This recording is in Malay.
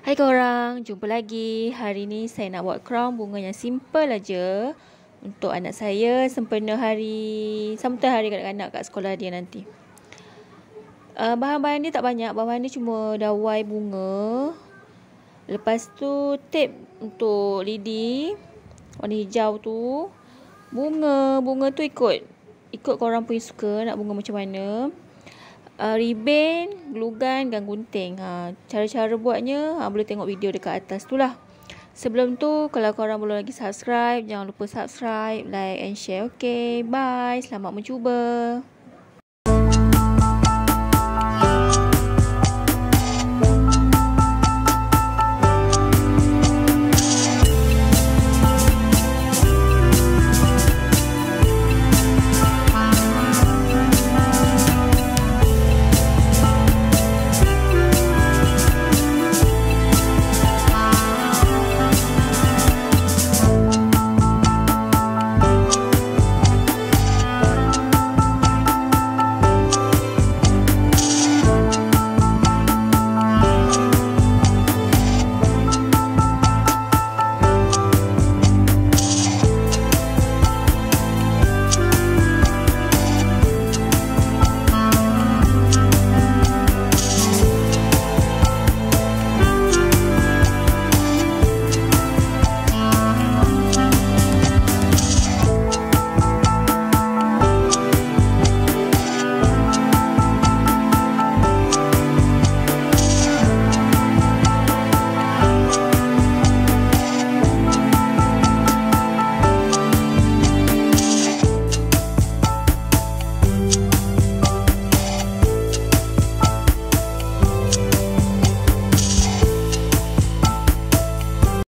Hai korang, jumpa lagi. Hari ni saya nak buat crown bunga yang simple aja untuk anak saya sempena hari sampai hari kanak-kanak kat sekolah dia nanti. Uh, bahan-bahan dia tak banyak, bahan dia cuma dawai bunga. Lepas tu tape untuk lidi warna hijau tu. Bunga, bunga tu ikut ikut korang punya suka nak bunga macam mana uh, ribbon, glue gun dan gunting. Ha, cara-cara buatnya ha, boleh tengok video dekat atas tu lah. Sebelum tu, kalau korang belum lagi subscribe, jangan lupa subscribe, like and share. Okay, bye. Selamat mencuba.